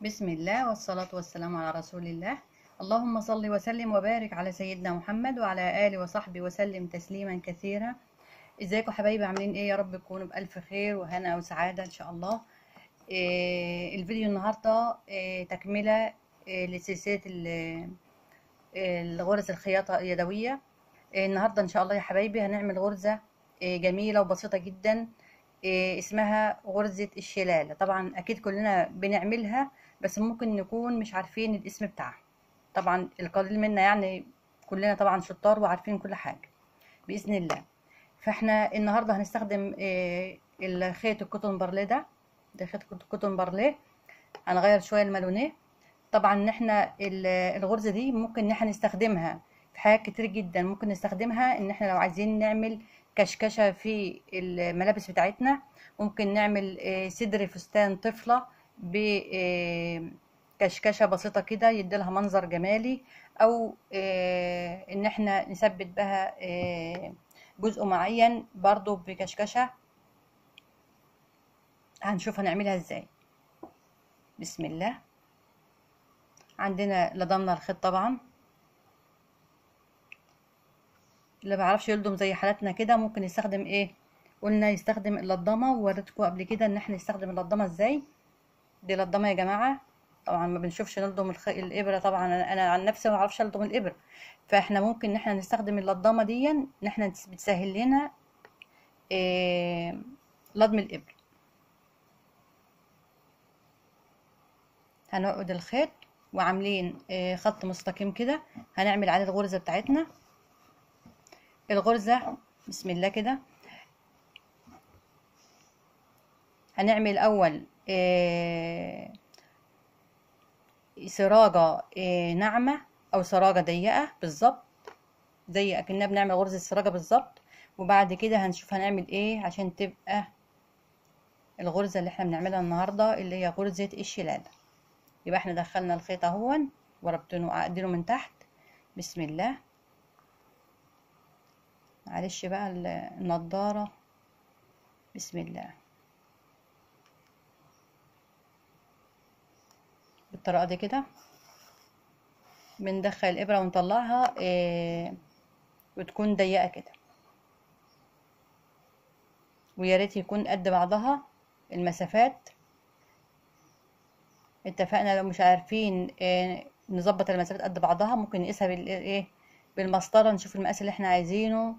بسم الله والصلاة والسلام على رسول الله. اللهم صل وسلم وبارك على سيدنا محمد وعلى آله وصحبه وسلم تسليما كثيرا. إزيكم حبايبي؟ عاملين إيه؟ يا رب تكونوا بألف خير وهنا وسعادة إن شاء الله. إيه الفيديو النهاردة إيه تكملة إيه لسلسلة ال- الغرز الخياطة اليدوية. إيه النهاردة إن شاء الله يا حبايبي هنعمل غرزة إيه جميلة وبسيطة جدا اسمها غرزة الشلالة طبعا أكيد كلنا بنعملها بس ممكن نكون مش عارفين الاسم بتاعها. طبعا القليل منا يعني كلنا طبعا شطار وعارفين كل حاجة بإذن الله. فإحنا النهاردة هنستخدم إيه الخيط الكوتون بارليه ده. ده خيط الكوتون بارليه. هنغير شوية الملونة. طبعا ان إحنا ال- الغرزة دي ممكن إن إحنا نستخدمها في حاجات كتير جدا. ممكن نستخدمها إن إحنا لو عايزين نعمل كشكشة في الملابس بتاعتنا. ممكن نعمل آه، صدر فستان طفلة. بكشكشة بسيطة كده يديلها منظر جمالي أو آه، إن إحنا نثبت بها آه، جزء معين برضو بكشكشة. هنشوف هنعملها إزاي. بسم الله. عندنا لضمنا الخيط طبعا. اللي بعرفش يلضم زي حالتنا كده ممكن يستخدم إيه؟ قلنا يستخدم اللضمه ووريتكم قبل كده إن إحنا نستخدم اللضمه إزاي. دي لضمه يا جماعة. طبعا ما بنشوفش نلضم الخ... الإبرة طبعا. أنا عن نفسي ما أعرفش الضم الإبرة. فإحنا ممكن إن إحنا نستخدم اللضمه دي إن إحنا بتسهل لنا إيه... لضم الإبرة. هنعقد الخيط وعاملين إيه خط مستقيم كده. هنعمل عليه الغرزه بتاعتنا. الغرزة بسم الله كده. هنعمل أول سراجة إيه ناعمة أو سراجة ضيقة بالظبط. زي أكننا بنعمل غرزة السراجة بالظبط. وبعد كده هنشوف هنعمل إيه عشان تبقى الغرزة اللي إحنا بنعملها النهاردة اللي هي غرزة الشلالة يبقى إحنا دخلنا الخيط أهون وربطينه وعقدينه من تحت. بسم الله. معلش بقى ال- النضارة. بسم الله. بالطريقة دي كده. بندخل الإبرة ونطلعها إيه وتكون ضيقة كده. ويا ريت يكون قد بعضها المسافات. اتفقنا لو مش عارفين إيه نظبط المسافات قد بعضها. ممكن نقيسها بال إيه بالمسطرة نشوف المقاس اللي إحنا عايزينه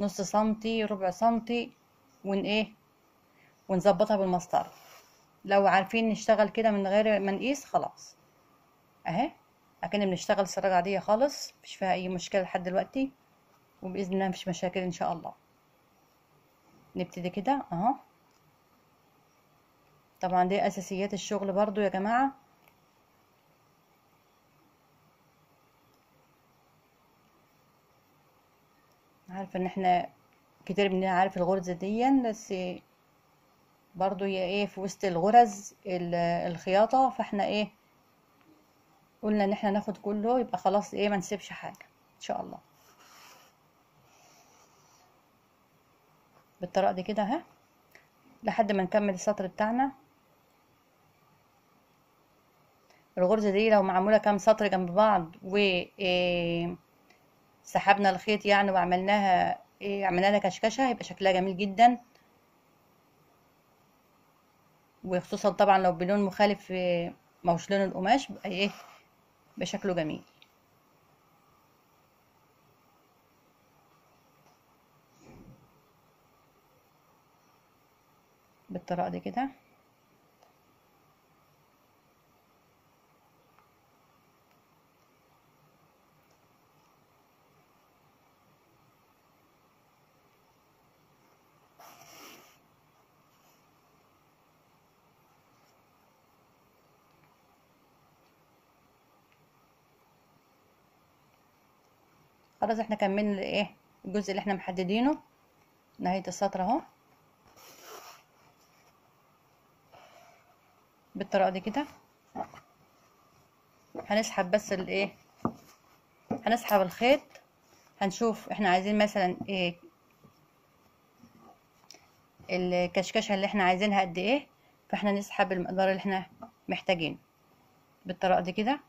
نص سنتي ربع سنتي ون إيه ونظبطها بالمسطرة. لو عارفين نشتغل كده من غير ما نقيس خلاص. أهي. أكن بنشتغل سراج عادية خالص مفيش فيها أي مشكلة لحد دلوقتي وبإذن الله مفيش مشاكل إن شاء الله. نبتدي كده. أهو. طبعا دي أساسيات الشغل برضو يا جماعة. عارفة إن إحنا كتير مننا عارف الغرزة دي بس برضو إيه في وسط الغرز ال- الخياطة فاحنا إيه قلنا ان إحنا ناخد كله يبقى خلاص إيه ما نسيبش حاجة إن شاء الله. بالطريقة دي كده اهي لحد ما نكمل السطر بتاعنا. الغرزة دي لو معمولة كام سطر جنب بعض و إيه سحبنا الخيط يعني وعملناها إيه عملنا لها كشكشة هيبقى شكلها جميل جدا. وخصوصا طبعا لو بلون مخالف موش لون القماش بقى إيه؟ بقى شكله جميل. بالطريقة دي كده. خلاص إحنا كملنا إيه الجزء اللي إحنا محددينه. نهاية السطر اهو. بالطريقة دي كده. هنسحب بس الايه هنسحب الخيط. هنشوف إحنا عايزين مثلا إيه الكشكشة اللي إحنا عايزينها قد إيه. فاحنا نسحب المقدار اللي إحنا محتاجينه. بالطريقة دي كده.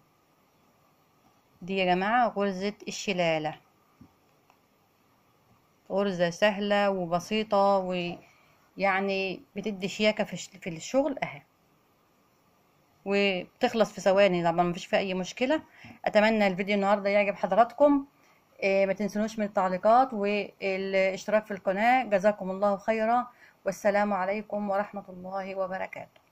دي يا جماعة غرزة الشلالة. غرزة سهلة وبسيطة ويعني بتدي شياكة في الش- في الشغل أهي. وبتخلص في ثواني طبعا مفيش فيها أي مشكلة. أتمنى الفيديو النهاردة يعجب حضراتكم. إيه، ما تنسونوش من التعليقات والاشتراك في القناة. جزاكم الله خيرا. والسلام عليكم ورحمة الله وبركاته.